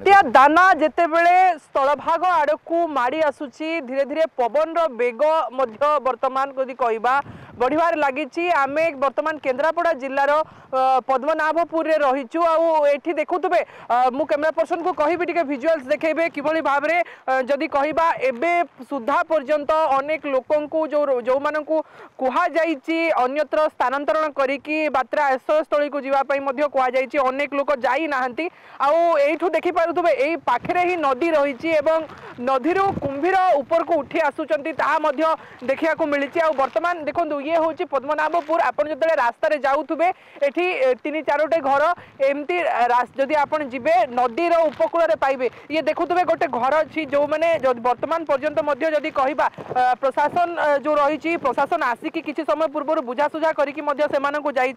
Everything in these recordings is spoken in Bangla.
ଖଟିଆ ଦାନା ଯେତେବେଳେ ସ୍ଥଳଭାଗ ଆଡ଼କୁ ମାଡ଼ି ଆସୁଛି ଧୀରେ ଧୀରେ ପବନର ବେଗ ମଧ୍ୟ ବର୍ତ୍ତମାନ ଯଦି କହିବା বড়িবার লাগিছি আমি বর্তমান কেন্দ্রাপড়া জেলার পদ্মনাভপুরে রয়েছু আঠি দেখুবে মু ক্যামেরা পর্সন কু কবি টিকি ভিজুয়ালস দেখবে কিভাবে ভাবে যদি কহবা এবে সুদ্ধা পর্যন্ত অনেক লোকଙ୍କୁ যে কুহযাইছি অন্যত্র স্থানান্তরণ করিকি বাত্রা আশ্রয়স্থলীকে যাওয়া কুহযাইছি অনেক লোক যাই না আইঠু দেখিপারে এই পাখে হি নদী রয়েছে এবং নদীর কুম্ভীর উপরকু উঠি আসুচার তাহা দেখা মিছে আর্তমান দেখুন ইয়ে ইয়ে হচ্ছে পদ্মনাভপুর আপনার যেত রাস্তায় যাওথে এটি তিন চারোটে ঘর এমতি যদি আপনার যাবে নদীর উপকূলের পাইবে ইয়ে দেখু গোটে ঘর অনেক বর্তমান পর্যন্ত যদি কহবা প্রশাসন যে রয়েছে প্রশাসন আসিকি কিছু সময় পূর্বর বুঝাসুঝা করি সে যাই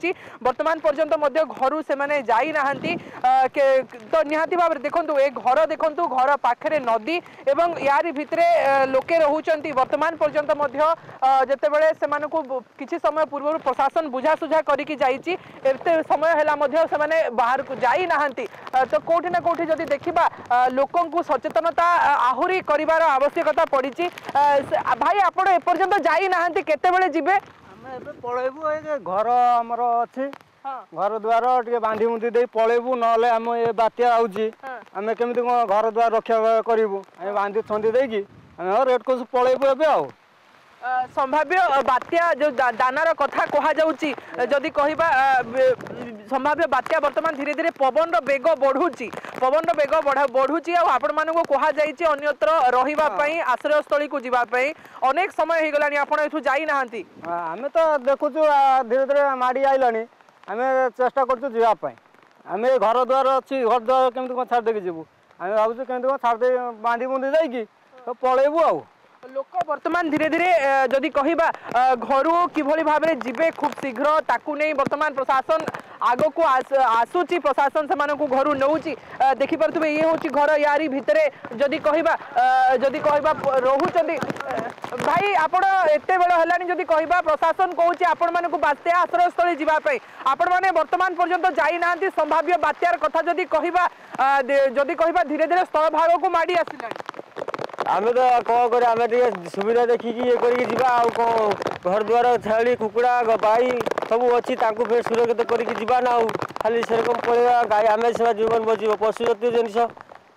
বর্তমান পর্যন্ত ঘর সে যাই না তো নিহতি ভাবে দেখুন এ ঘর দেখুন ঘর পাখে নদী এবং ইয়ারি ভিতরে লোকে রহুচার বর্তমান পর্যন্ত যেতবে সে কিছু সময় পূর্ব প্রশাসন সুঝা করি যাই এত সময় হল সে বাহার যাই না তো কোটি না কোটি যদি দেখা লোক সচেতনতা আহরি করবার আবশ্যকতা পড়ছে ভাই আপন এপর্যন্ত যাই না কেতবে যাবে ଆମେ ଏବେ ପଳେଇବୁ ଏ ଘର ଆମର ଅଛି ଘର ଦ୍ୱାର ଟିକେ ବାନ୍ଧି ବୁନ୍ଧି ଦେଇ ପଳେଇବୁ ନହେଲେ ଆମ ଏ ବାତ୍ୟା ଆଉଛି ଆମେ କେମିତି କ'ଣ ଘର ଦ୍ୱାର ରକ୍ଷା କରିବୁ ଆମେ ବାନ୍ଧି ଛନ୍ଦି ଦେଇକି ଆମେ ରେଟ୍ ପଳେଇବୁ ଏବେ ଆଉ সম্ভাব্য বাত্যা যে দানার কথা কুহযাচ্ছি যদি কহবা সম্ভাব্য বাত্যা বর্তমান ধীরে ধীরে পবন বেগ বড়ুচি পবন বেগ বড়ুচি আপন আপনার কুহযাই অন্যত্র রহবা আশ্রয়স্থলী কু যা অনেক সময় হয়ে গলানি আপনার এটু যাই না আমি তো দেখু ধীরে ধীরে মাড়ি আইলি আমি চেষ্টা করছু যা আমি ঘর দ্বার অছি ঘর দ্বার কেমি ছাড়ি দেখি যাবু আমি ভাবছু কেমি ছাড়ি বাঁধি বুঁধি যাই পলাইবু আ लोक वर्तमान धीरे धीरे जदि कह घर कि भाव किए खूब शीघ्र बर्तमान प्रशासन आग को आसुची प्रशासन से मानक घर नौ देखिपे ये हूँ घर यारी भितर जदि कह जदि कह रही भाई आपत बेलानी कह प्रशासन कौन आपण मानक बात्या आश्रयस्थल जीप आपण मैंने वर्तमान पर्यटन जाइ संभाव्य बात्यार कथा जदि कह जदि कह धीरे धीरे स्थल भाग को माड़ आस ଆମେ ତ କଣ କରିବା ଆମେ ଟିକେ ସୁବିଧା ଦେଖିକି ଇଏ କରିକି ଯିବା ଆଉ କଣ ଘର ଦ୍ୱାର ଛେଳି କୁକୁଡ଼ା ଗାଈ ସବୁ ଅଛି ତାଙ୍କୁ ଫେର ସୁରକ୍ଷିତ କରିକି ଯିବା ନା ଆଉ ଖାଲି ସେରକମ ପଳେଇବା ଗାଈ ଆମେ ସେବା ଜୀବନ ବଞ୍ଚିବ ପଶୁ ଜାତୀୟ ଜିନିଷ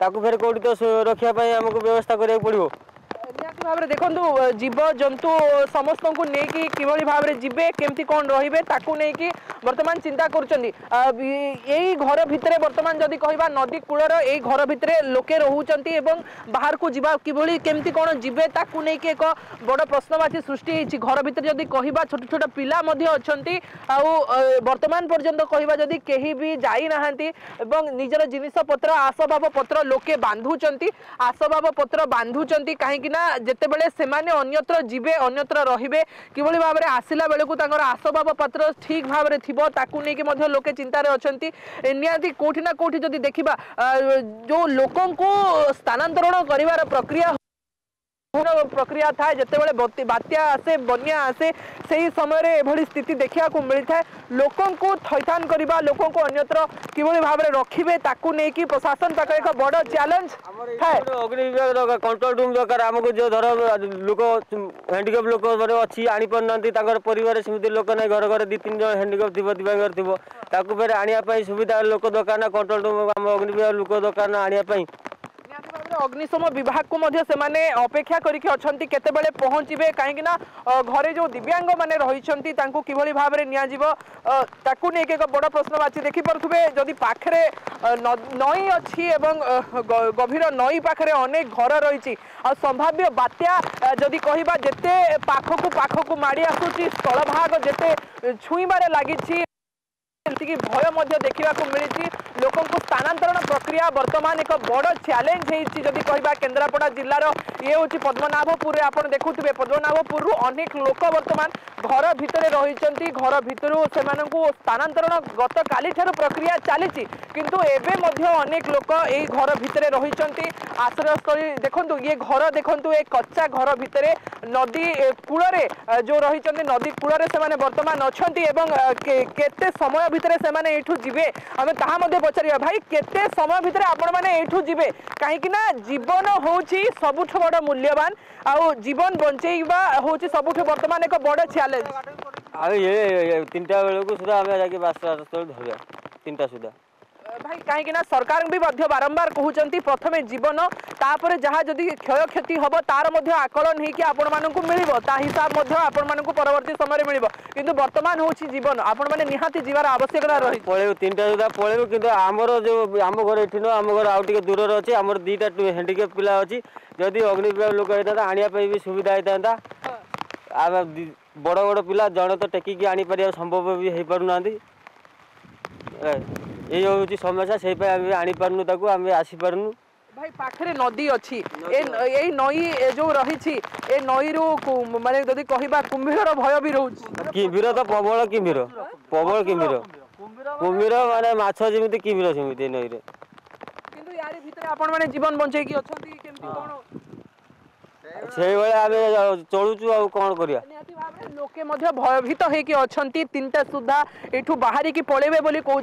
ତାକୁ ଫେର କେଉଁଠି ତ ରଖିବା ପାଇଁ ଆମକୁ ବ୍ୟବସ୍ଥା କରିବାକୁ ପଡିବ ନିହାତି ଭାବରେ ଦେଖନ୍ତୁ ଜୀବଜନ୍ତୁ ସମସ୍ତଙ୍କୁ ନେଇକି କିଭଳି ଭାବରେ ଯିବେ କେମିତି କ'ଣ ରହିବେ ତାକୁ ନେଇକି ବର୍ତ୍ତମାନ ଚିନ୍ତା କରୁଛନ୍ତି ଏଇ ଘର ଭିତରେ ବର୍ତ୍ତମାନ ଯଦି କହିବା ନଦୀ କୂଳର ଏଇ ଘର ଭିତରେ ଲୋକେ ରହୁଛନ୍ତି ଏବଂ ବାହାରକୁ ଯିବା କିଭଳି କେମିତି କ'ଣ ଯିବେ ତାକୁ ନେଇକି ଏକ ବଡ଼ ପ୍ରଶ୍ନବାଚୀ ସୃଷ୍ଟି ହେଇଛି ଘର ଭିତରେ ଯଦି କହିବା ଛୋଟ ଛୋଟ ପିଲା ମଧ୍ୟ ଅଛନ୍ତି ଆଉ ବର୍ତ୍ତମାନ ପର୍ଯ୍ୟନ୍ତ କହିବା ଯଦି କେହି ବି ଯାଇନାହାନ୍ତି ଏବଂ ନିଜର ଜିନିଷପତ୍ର ଆସବାବପତ୍ର ଲୋକେ ବାନ୍ଧୁଛନ୍ତି ଆସବାବପତ୍ର ବାନ୍ଧୁଛନ୍ତି କାହିଁକିନା যেতবে সেমানে অন্যত্র যাবে অন্যত্র রহবে কিভাবে ভাবে আসিলা বেড়ে তাঁর আসবাবপত্র ঠিক ভাবে থাকবে তাকে নিয়ে লোকে চিন্তার অনেক কোটি না কোটি যদি দেখা যে লোক স্থানান্তরণ করার প্রক্রিয়া प्रक्रिया था जिते बात्या आसे बनिया आसे से ही समय एभली स्थिति देखा मिलता है लोक थैथान करने लोक अन्यत्र कि भाव में रखिए नहीं कि प्रशासन पाक एक बड़ चैलेंज था अग्नि विभाग दरकार कंट्रोल रूम दरकार आमको जो धर लोक हेंडिकप लोक अच्छी आनी ना पर लोक ना घर घर दी तीन जन हेंडिकप थी दिव्यांगर थी फिर आने सुविधा लोक दरकार ना कंट्रोल रूम अग्नि विभाग लोक दरकार ना आने অগ্নিশম বিভাগ কু সে অপেক্ষা করিকি অছন্তি কেতেবেলে পৌঁছিবে কাহিঁকি না ঘরে যে দিব্যাঙ্গ মানে রয়েছেন তাঙ্কু কিভাবে ভাবে নিয়ে তাকু নেকি এক বড় প্রশ্নবাচী দেখি পারুথিবে যদি পাখে নই অছি এবং গভীর নই পাখে অনেক ঘর রয়েছে আভাব্য বাত্যা যদি কহিবা যেতে পাখক পাখক মাড়ি আসুচি স্থলভাগ যেতে ছুঁইবারে লাগিছি ଏମିତିକି ଭୟ ମଧ୍ୟ ଦେଖିବାକୁ ମିଳିଛି ଲୋକଙ୍କୁ ସ୍ଥାନାନ୍ତରଣ ପ୍ରକ୍ରିୟା ବର୍ତ୍ତମାନ ଏକ ବଡ଼ ଚ୍ୟାଲେଞ୍ଜ ହେଇଛି ଯଦି କହିବା କେନ୍ଦ୍ରାପଡ଼ା ଜିଲ୍ଲାର ଇଏ ହେଉଛି ପଦ୍ମନାଭପୁରରେ ଆପଣ ଦେଖୁଥିବେ ପଦ୍ମନାଭପୁରରୁ ଅନେକ ଲୋକ ବର୍ତ୍ତମାନ ଘର ଭିତରେ ରହିଛନ୍ତି ଘର ଭିତରୁ ସେମାନଙ୍କୁ ସ୍ଥାନାନ୍ତରଣ ଗତକାଲିଠାରୁ ପ୍ରକ୍ରିୟା ଚାଲିଛି କିନ୍ତୁ ଏବେ ମଧ୍ୟ ଅନେକ ଲୋକ ଏଇ ଘର ଭିତରେ ରହିଛନ୍ତି ଆଶ୍ରୟସ୍ଥଳୀ ଦେଖନ୍ତୁ ଇଏ ଘର ଦେଖନ୍ତୁ ଏ କଚ୍ଚା ଘର ଭିତରେ ନଦୀ କୂଳରେ ଯେଉଁ ରହିଛନ୍ତି ନଦୀ କୂଳରେ ସେମାନେ ବର୍ତ୍ତମାନ ଅଛନ୍ତି ଏବଂ କେତେ ସମୟ ভিতরে সেমানে এইঠু যাবে আমি তাহা মধ্যে পচারিবা ভাই কেতে সময় ভিতরে আপন মানে এইঠু যাবে কাহিঁকি না জীবন হচ্ছে সবুঠ বড় মূল্যবান আউ জীবন বঞ্চাইবা হচ্ছে সবুঠ বর্তমান এক বড় চ্যালেঞ্জ আর তিনটা বেলকু সুদ্ধা আমি যাকে বাস ধরিবা তিনটা সুদ্ধা ଭାଇ କାହିଁକିନା ସରକାର ବି ମଧ୍ୟ ବାରମ୍ବାର କହୁଛନ୍ତି ପ୍ରଥମେ ଜୀବନ ତାପରେ ଯାହା ଯଦି କ୍ଷୟକ୍ଷତି ହେବ ତାର ମଧ୍ୟ ଆକଳନ ହେଇକି ଆପଣମାନଙ୍କୁ ମିଳିବ ତା ହିସାବ ମଧ୍ୟ ଆପଣମାନଙ୍କୁ ପରବର୍ତ୍ତୀ ସମୟରେ ମିଳିବ କିନ୍ତୁ ବର୍ତ୍ତମାନ ହେଉଛି ଜୀବନ ଆପଣମାନେ ନିହାତି ଯିବାର ଆବଶ୍ୟକତା ରହିଛି ପଳେଇବୁ ତିନିଟା ସୁଦ୍ଧା ପଳେଇବୁ କିନ୍ତୁ ଆମର ଯେଉଁ ଆମ ଘର ଏଠି ନୁହଁ ଆମ ଘର ଆଉ ଟିକେ ଦୂରରେ ଅଛି ଆମର ଦୁଇଟା ହ୍ୟାଣ୍ଡିକ୍ୟାପ୍ ପିଲା ଅଛି ଯଦି ଅଗ୍ନି ବିଭାଗ ଲୋକ ହେଇଥାନ୍ତା ଆଣିବା ପାଇଁ ବି ସୁବିଧା ହେଇଥାନ୍ତା ଆମେ ବଡ଼ ବଡ଼ ପିଲା ଜଣେ ତ ଟେକିକି ଆଣିପାରିବା ସମ୍ଭବ ବି ହେଇପାରୁନାହାନ୍ତି ଏଇ ହେଉଛି ସମସ୍ୟା ସେଇପାଇଁ ଆମେ ଆଣିପାରୁନୁ ତାକୁ ଆମେ ଆସିପାରୁନୁ ଭାଇ ପାଖରେ ନଦୀ ଅଛି ଏ ଏଇ ନଈ ଯୋଉ ରହିଛି ଏ ନଈରୁ ମାନେ ଯଦି କହିବା କୁମ୍ଭୀରର ଭୟ ବି ରହୁଛି କିମ୍ଭୀର ତ ପ୍ରବଳ କିମ୍ଭୀର ପ୍ରବଳ କିମ୍ଭୀର କୁମ୍ଭୀର ମାନେ ମାଛ ଯେମିତି କିମ୍ଭୀର ସେମିତି ଏ ନଈରେ କିନ୍ତୁ ୟାରି ଭିତରେ ଆପଣମାନେ ଜୀବନ ବଞ୍ଚେଇକି ଅଛନ୍ତି କେମିତି କ'ଣ ସେଇଭଳିଆ ଆମେ ଚଳୁଛୁ ଆଉ କ'ଣ କରିବା লোকে মধ্য ভয়ভীত হয়েকি অনেক তিনটা সুদ্ধা এঠু বাহারিকি পড়াইবে বলে কৌন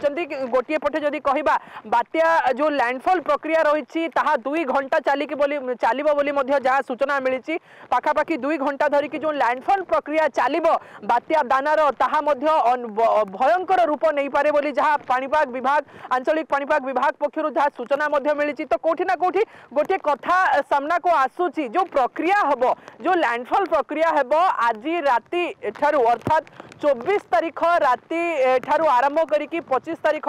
গোটিয়ে পটে যদি কহবা বাত্যা যে ল্যান্ডফল প্রক্রিয়া রয়েছে তাহা দুই ঘণ্টা চালিকি বলে চালিব বলে যা সূচনা মিছে পাখাপাখি দুই ঘণ্টা ধরিকি যে ল্যান্ডফল প্রক্রিয়া চালিব বাত্যা দানার তাহা মধ্য ভয়ঙ্কর রূপ নেইপারে বলে যা পাপাগ বিভাগ আঞ্চলিক পাপাগ বিভাগ পক্ষ যা সূচনা মিছে তো কোটি না কোটি গোটিয়ে কথা সামনাকু আসুচি যে প্রক্রিয়া হব যে ল্যান্ডফল প্রক্রিয়া হব আজি ରାତି ଠାରୁ অর্থাৎ চব্বিশ তারিখ রাতে ঠারু আরম্ভ করি পঁচিশ তারিখ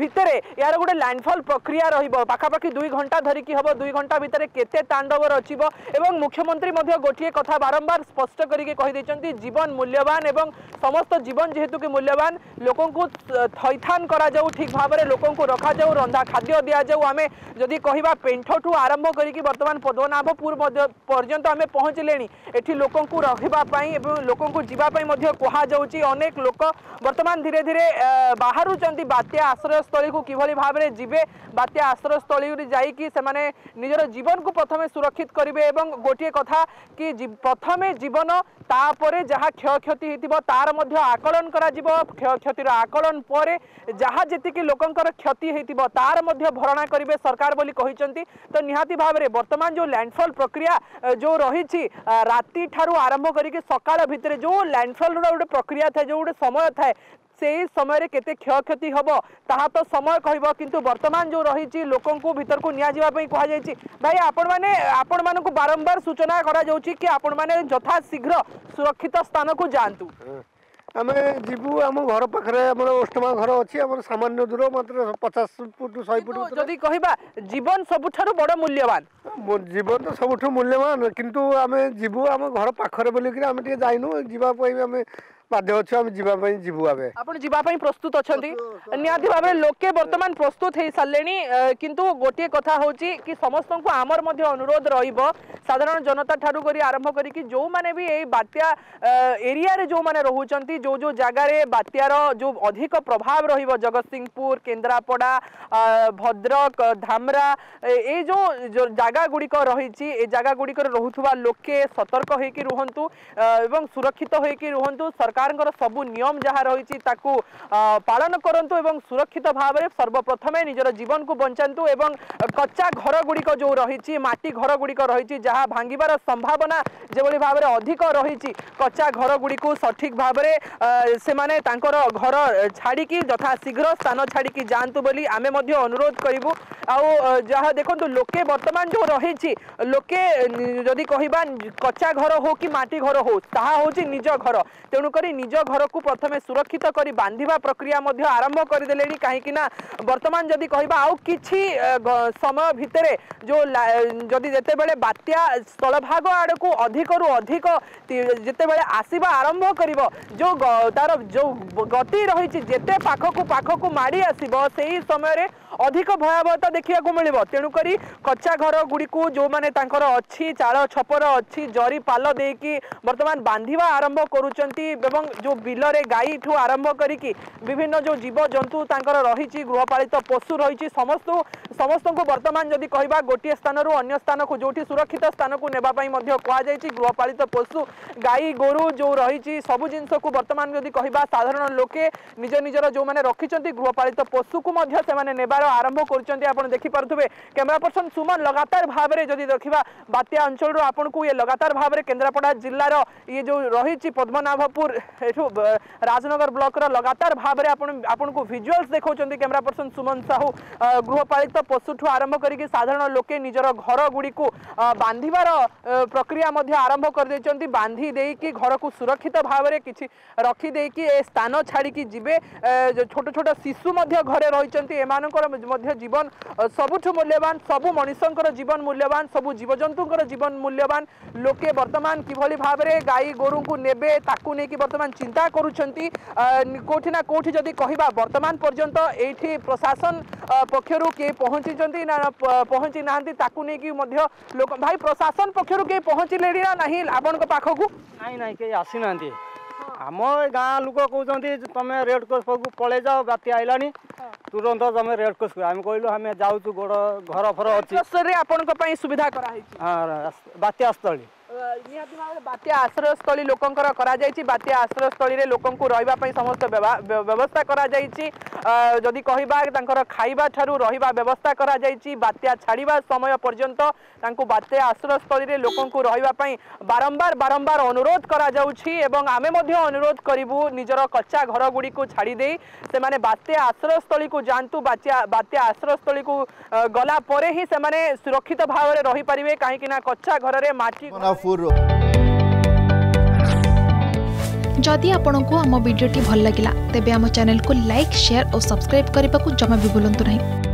ভিতরে এর গোটে ল্যান্ডফল প্রক্রিয়া রহব পাখাপাখি দুই ঘন্টা ধরিকি হব দুই ঘন্টা ভিতরে কেতে তাণ্ডব রচিব এবং মুখ্যমন্ত্রী মধ্যে গোটিয়ে কথা বারম্বার স্পষ্ট করিকি কহিদেছেন জীবন মূল্যবান এবং সমস্ত জীবন যেহেতু কি মূল্যবান লোকଙ୍କୁ ଥଇଥାନ କରାଯାଉ ଠିକ୍ ଭାବରେ ଲୋକଙ୍କୁ ରଖାଯାଉ ରନ୍ଧା ଖାଦ୍ୟ ଦିଆଯାଉ ଆମେ ଯଦି କହିବା ପେଣ୍ଠଠୁ ଆରମ୍ଭ କରିକି আরম্ভ করি বর্তমান পদ্মনাভপুর পর্যন্ত আমি পৌঁছলে এটি ରହିବା রহবা এবং ଲୋକଙ୍କୁ ଯିବା ପାଇଁ ମଧ୍ୟ କୁହାଯାଉଛି ଅନେକ ଲୋକ ବର୍ତ୍ତମାନ ଧୀରେ ଧୀରେ ବାହାରୁଛନ୍ତି ବାତ୍ୟା ଆଶ୍ରୟସ୍ଥଳୀକୁ କିଭଳି ଭାବରେ ଯିବେ ବାତ୍ୟା ଆଶ୍ରୟସ୍ଥଳୀରେ ଯାଇକି ସେମାନେ ନିଜର ଜୀବନକୁ ପ୍ରଥମେ ସୁରକ୍ଷିତ କରିବେ ଏବଂ ଗୋଟିଏ କଥା କି ପ୍ରଥମେ ଜୀବନ ତାପରେ ଯାହା କ୍ଷୟକ୍ଷତି ହୋଇଥିବ ତାର ମଧ୍ୟ ଆକଳନ କରାଯିବ କ୍ଷୟକ୍ଷତିର ଆକଳନ ପରେ ଯାହା ଯେତିକି ଲୋକଙ୍କର କ୍ଷତି ହୋଇଥିବ ତାର ମଧ୍ୟ ଭରଣା କରିବେ ସରକାର ବୋଲି କହିଛନ୍ତି ତ ନିହାତି ଭାବରେ ବର୍ତ୍ତମାନ ଯେଉଁ ଲ୍ୟାଣ୍ଡଫଲ୍ ପ୍ରକ୍ରିୟା ଯେଉଁ ରହିଛି ରାତିଠାରୁ ଆରମ୍ଭ କରିକି ସକାଳ घंटार भितर जो लैंडफल रोटे प्रक्रिया था जो गोटे समय थाए से समय के क्षय क्षति हम ता समय कह कि वर्तमान जो रही लोक भितर को निजी कहुई भाई आपण मैंने बारंबार सूचना कराऊँच कि आपण मैंने यथाशीघ्र सुरक्षित स्थान को जातु ଆମେ ଯିବୁ ଆମ ଘର ପାଖରେ ଆମର ଅଷ୍ଟମା ଘର ଅଛି ଆମର ସାମାନ୍ୟ ଦୂର ମାତ୍ର ପଚାଶ ଫୁଟ ଶହେ ଫୁଟ ଯଦି କହିବା ଜୀବନ ସବୁଠାରୁ ବଡ ମୂଲ୍ୟବାନ ଜୀବନ ତ ସବୁଠୁ ମୂଲ୍ୟବାନ କିନ୍ତୁ ଆମେ ଯିବୁ ଆମ ଘର ପାଖରେ ବୋଲିକିରି ଆମେ ଟିକେ ଯାଇନୁ ଯିବା ପାଇଁ ଆମେ ବାଧ୍ୟ ଅଛୁ ଆମେ ଯିବା ପାଇଁ ଯିବୁ ଆମେ ଆପଣ ଯିବା ପାଇଁ ପ୍ରସ୍ତୁତ ଅଛନ୍ତି ନିହାତି ଭାବରେ ଲୋକେ ବର୍ତ୍ତମାନ ପ୍ରସ୍ତୁତ ହେଇସାରିଲେଣି କିନ୍ତୁ ଗୋଟିଏ କଥା ହେଉଛି କି ସମସ୍ତଙ୍କୁ ଆମର ମଧ୍ୟ ଅନୁରୋଧ ରହିବ ସାଧାରଣ ଜନତା ଠାରୁ କରି ଆରମ୍ଭ କରିକି ଯେଉଁମାନେ ବି ଏଇ ବାତ୍ୟା ଏରିଆରେ ଯେଉଁମାନେ ରହୁଛନ୍ତି ଯେଉଁ ଯେଉଁ ଜାଗାରେ ବାତ୍ୟାର ଯେଉଁ ଅଧିକ ପ୍ରଭାବ ରହିବ ଜଗତସିଂହପୁର କେନ୍ଦ୍ରାପଡ଼ା ଭଦ୍ରକ ଧାମରା ଏଇ ଯେଉଁ ଜାଗା ଗୁଡ଼ିକ ରହିଛି ଏ ଜାଗା ଗୁଡ଼ିକରେ ରହୁଥିବା ଲୋକେ ସତର୍କ ହୋଇକି ରୁହନ୍ତୁ ଏବଂ ସୁରକ୍ଷିତ ହୋଇକି ରୁହନ୍ତୁ ସରକାର সরকারঙ্কর সবু নিয়ম যাহা রয়েছে তাকে পালন করতু এবং সুরক্ষিত ভাবে সর্বপ্রথমে নিজের জীবনকু বঞ্চাতু এবং কচ্চা ঘরগুড়ি যে রয়েছে মাটি ঘরগুড়ি রয়েছে যা ভাঙ্গিবার সম্ভাবনা যেভাবে ভাবে অধিক রয়েছে কচ্চা ঘরগুড়ি সঠিক ভাবে সেমানে তাঁকর ঘর ছাড়িকি যথাশীঘ্র স্থান ছাড়িকি যাআন্তু বলি আমি মধ্য অনুরোধ করিবু আউ যাহা দেখন্তু লোকে বর্তমান যে রয়েছে লোকে যদি কহিবা কচ্চা ঘর হো কি মাটি ঘর হো তাহা হচ্ছে নিজ ঘর তেণুকরি निज घर को प्रथम सुरक्षित कर बांधा प्रक्रिया आरंभ करदे कहीं बर्तमान जदि कह कि समय भितर जो जदि जिते बात्या स्थलभाग आड़ अधिक रु अधिक जिते आसवा आरंभ कर जो तार जो गति रही पाखकू पाखक माड़ आसब से ही समय अधिक भयावहता देखा मिल तेणुक कच्चा घर गुड़ी जो मैंने अच्छी चाड़ छपर अच्छी जरी पाल दे कि बर्तमान बांधा आरंभ करुँच जो बिल गाई ठू आरंभ करो जीवजंतु रही गृहपात पशु रही समस्त समस्त को बर्तमान जदि कह गोटे स्थानु अगर स्थान को जो सुरक्षित स्थान को नापी कई गृहपात पशु गाई गोर जो रही सब जिन बर्तमान जदि कह साधारण लोके निज निजर जो मैंने रखिंट गृहपात पशु को आरंभ कर देखिपे कैमेरा पर्सन सुमन लगातार भाव में जदि देखा बात्या अंचल आपको ये लगातार भाव में केन्द्रापड़ा जिलार ये जो रही पद्मनाभपुर ଏଠୁ ରାଜନଗର ବ୍ଲକର ଲଗାତାର ଭାବରେ ଆପଣ ଆପଣଙ୍କୁ ଭିଜୁଆଲ୍ସ ଦେଖାଉଛନ୍ତି କ୍ୟାମେରା ପର୍ସନ ସୁମନ ସାହୁ ଗୃହପାଳିତ ପଶୁଠୁ ଆରମ୍ଭ କରିକି ସାଧାରଣ ଲୋକେ ନିଜର ଘର ଗୁଡ଼ିକୁ ବାନ୍ଧିବାର ପ୍ରକ୍ରିୟା ମଧ୍ୟ ଆରମ୍ଭ କରିଦେଇଛନ୍ତି ବାନ୍ଧି ଦେଇକି ଘରକୁ ସୁରକ୍ଷିତ ଭାବରେ କିଛି ରଖିଦେଇକି ଏ ସ୍ଥାନ ଛାଡ଼ିକି ଯିବେ ଛୋଟ ଛୋଟ ଶିଶୁ ମଧ୍ୟ ଘରେ ରହିଛନ୍ତି ଏମାନଙ୍କର ମଧ୍ୟ ଜୀବନ ସବୁଠୁ ମୂଲ୍ୟବାନ ସବୁ ମଣିଷଙ୍କର ଜୀବନ ମୂଲ୍ୟବାନ ସବୁ ଜୀବଜନ୍ତୁଙ୍କର ଜୀବନ ମୂଲ୍ୟବାନ ଲୋକେ ବର୍ତ୍ତମାନ କିଭଳି ଭାବରେ ଗାଈ ଗୋରୁଙ୍କୁ ନେବେ ତାକୁ ନେଇକି বর্তমান চিন্তা করছেন কোটি না কোটি যদি কহবা বর্তমান পর্যন্ত এইটি প্রশাসন পক্ষর কে পৌঁছিছেন না পৌঁছি না তাকে নিয়ে লোক ভাই প্রশাসন পক্ষর কে পৌঁছিলে না না আপনার পাখক না না কে আসি না ଆମ ଗାଁ ଲୋକ କହୁଛନ୍ତି ତମେ ରେଡ୍ କ୍ରସ୍ ପାଖକୁ ପଳେଇ ଯାଅ ବାତ୍ୟା ଆଇଲାଣି ତୁରନ୍ତ ତମେ ରେଡ୍ କ୍ରସ୍ କର ଆମେ କହିଲୁ ଆମେ ଯାଉଛୁ ଗୋଡ଼ ଘର ଫର ଅଛି ଆପଣଙ୍କ ପାଇଁ ସୁବିଧା କରାହେଇଛି ହଁ ବାତ୍ୟାସ୍ଥଳୀ ନିହାତି ଭାବରେ ବାତ୍ୟା ଆଶ୍ରୟସ୍ଥଳୀ ଲୋକଙ୍କର କରାଯାଇଛି ବାତ୍ୟା ଆଶ୍ରୟସ୍ଥଳୀରେ ଲୋକଙ୍କୁ ରହିବା ପାଇଁ ସମସ୍ତ ବ୍ୟବସ୍ଥା କରାଯାଇଛି ଯଦି କହିବା ତାଙ୍କର ଖାଇବା ଠାରୁ ରହିବା ବ୍ୟବସ୍ଥା କରାଯାଇଛି ବାତ୍ୟା ଛାଡ଼ିବା ସମୟ ପର୍ଯ୍ୟନ୍ତ ତାଙ୍କୁ ବାତ୍ୟା ଆଶ୍ରୟସ୍ଥଳୀରେ ଲୋକଙ୍କୁ ରହିବା ପାଇଁ ବାରମ୍ବାର ବାରମ୍ବାର ଅନୁରୋଧ କରାଯାଉଛି ଏବଂ ଆମେ ମଧ୍ୟ ଅନୁରୋଧ କରିବୁ ନିଜର କଚ୍ଚା ଘରଗୁଡ଼ିକୁ ଛାଡ଼ିଦେଇ ସେମାନେ ବାତ୍ୟା ଆଶ୍ରୟସ୍ଥଳୀକୁ ଯାଆନ୍ତୁ ବାତ୍ୟା ବାତ୍ୟା ଆଶ୍ରୟସ୍ଥଳୀକୁ ଗଲା ପରେ ହିଁ ସେମାନେ ସୁରକ୍ଷିତ ଭାବରେ ରହିପାରିବେ କାହିଁକିନା କଚ୍ଚା ଘରରେ ମାଟି दारफुर जदि आपण आम भिडी भल लगा तेब आम चैनल को लाइक शेयर और सब्सक्राइब करने को जमा भी बुलां नहीं